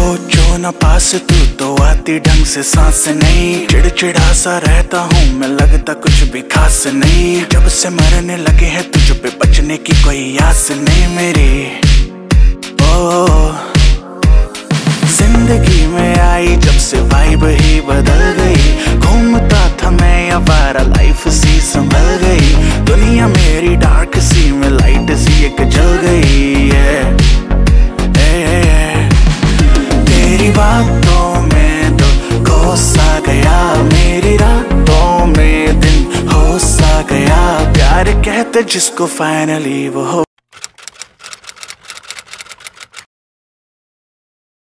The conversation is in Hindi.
सोचो ना पास तू तो आती ढंग से सांस नहीं। चिड़चिड़ा सा रहता हूँ मैं, लगता कुछ भी खास नहीं। जब से मरने लगे हैं तुझ पे बचने की कोई आस नहीं मेरी। ओ, ज़िंदगी में आई कहते जिसको फाइनली वो हो